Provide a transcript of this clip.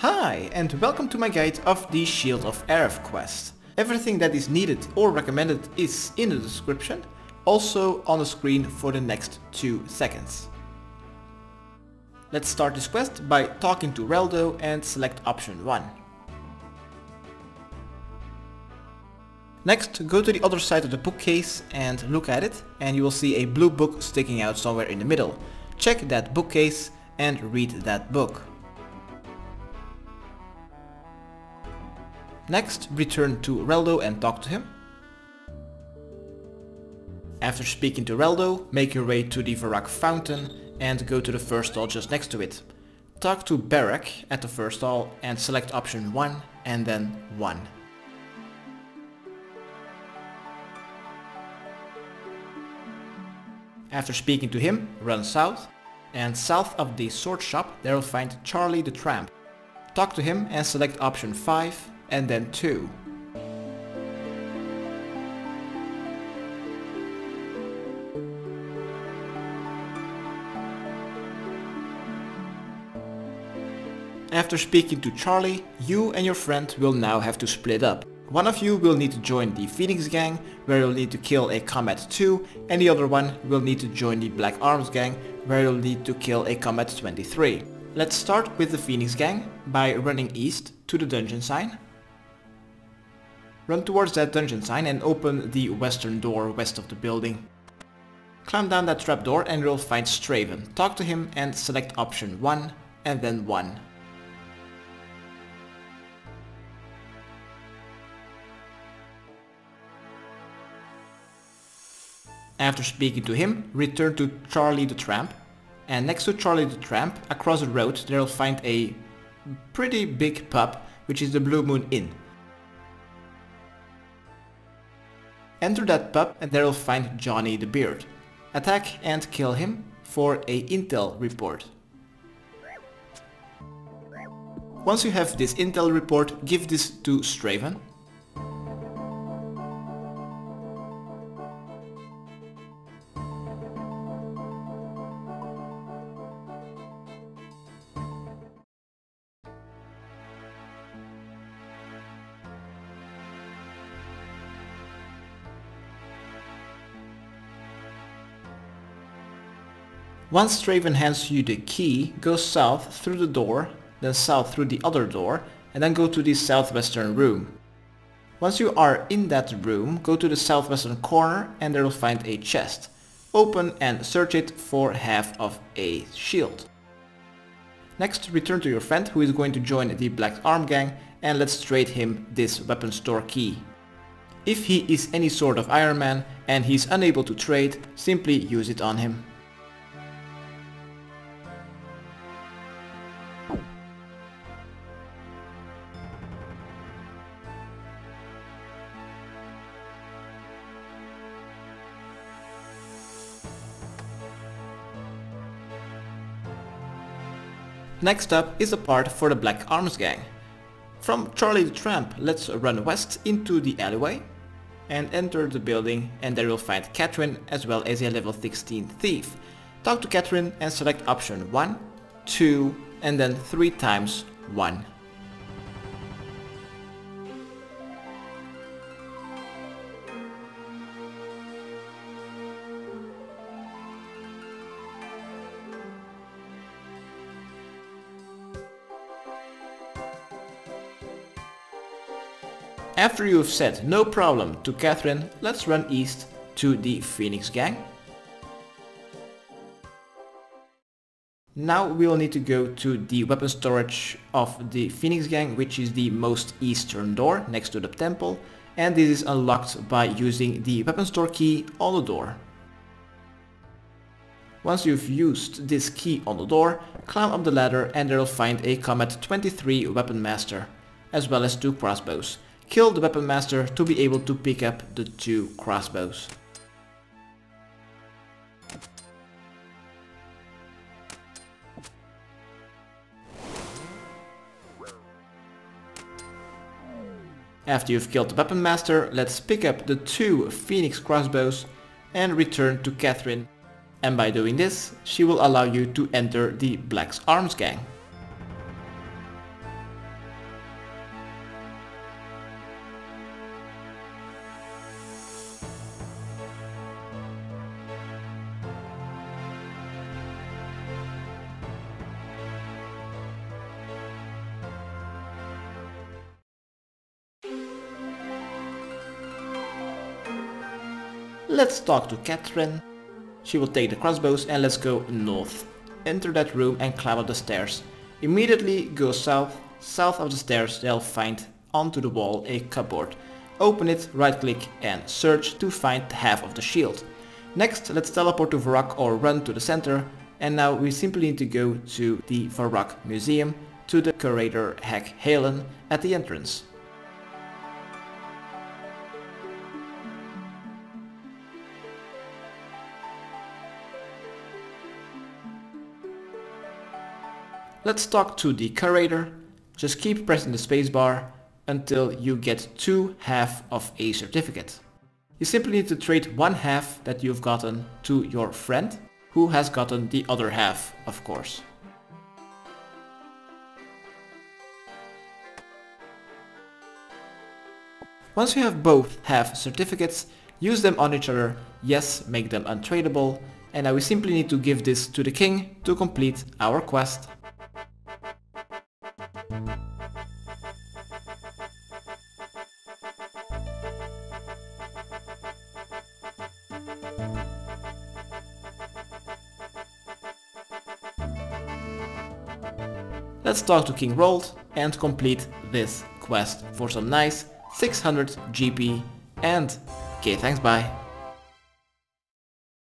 Hi and welcome to my guide of the Shield of Arrav quest. Everything that is needed or recommended is in the description, also on the screen for the next 2 seconds. Let's start this quest by talking to Reldo and select option 1. Next, go to the other side of the bookcase and look at it and you will see a blue book sticking out somewhere in the middle. Check that bookcase and read that book. Next, return to Reldo and talk to him. After speaking to Reldo, make your way to the Varrock Fountain and go to the first stall just next to it. Talk to Baraek at the first stall and select option 1 and then 1. After speaking to him, run south, and south of the sword shop there will find Charlie the Tramp. Talk to him and select option 5 and then 2. After speaking to Charlie, you and your friend will now have to split up. One of you will need to join the Phoenix Gang, where you'll need to kill a Combat 2, and the other one will need to join the Black Arms Gang, where you'll need to kill a Combat 23. Let's start with the Phoenix Gang by running east to the dungeon sign. Run towards that dungeon sign and open the western door west of the building. Climb down that trapdoor and you'll find Straven. Talk to him and select option 1 and then 1. After speaking to him, return to Charlie the Tramp. And next to Charlie the Tramp, across the road, there will find a pretty big pub, which is the Blue Moon Inn. Enter that pub and there you'll find Johnny the Beard. Attack and kill him for a intel report. Once you have this intel report, give this to Straven Once Straven hands you the key, go south through the door, then south through the other door, and then go to the southwestern room. Once you are in that room, go to the southwestern corner and there you'll find a chest. Open and search it for half of a shield. Next, return to your friend who is going to join the Black Arm Gang and let's trade him this weapon store key. If he is any sort of Iron Man and he's unable to trade, simply use it on him. Next up is a part for the Black Arms gang. From Charlie the Tramp, let's run west into the alleyway and enter the building and there you'll find Katrine as well as a level 16 thief. Talk to Katrine and select option 1, 2 and then 3 times 1. After you've said no problem to Katrine, let's run east to the Phoenix Gang. Now we will need to go to the weapon storage of the Phoenix Gang, which is the most eastern door next to the temple, and this is unlocked by using the weapon store key on the door. Once you've used this key on the door, climb up the ladder and you'll find a Combat 23 Weapon Master, as well as two crossbows kill the weapon master to be able to pick up the two crossbows. After you've killed the weapon master, let's pick up the two phoenix crossbows and return to Katrine. And by doing this, she will allow you to enter the Black Arms gang. Let's talk to Katrine. She will take the crossbows and let's go north. Enter that room and climb up the stairs. Immediately go south. South of the stairs they'll find onto the wall a cupboard. Open it, right click and search to find half of the shield. Next let's teleport to Varrock or run to the center and now we simply need to go to the Varrock Museum to the curator Haig Halen at the entrance. Let's talk to the curator. Just keep pressing the spacebar until you get two half of a certificate. You simply need to trade one half that you've gotten to your friend who has gotten the other half, of course. Once you have both half certificates, use them on each other, yes, make them untradeable, and now we simply need to give this to the king to complete our quest. Let's talk to King Roald and complete this quest for some nice 600 GP and okay thanks bye.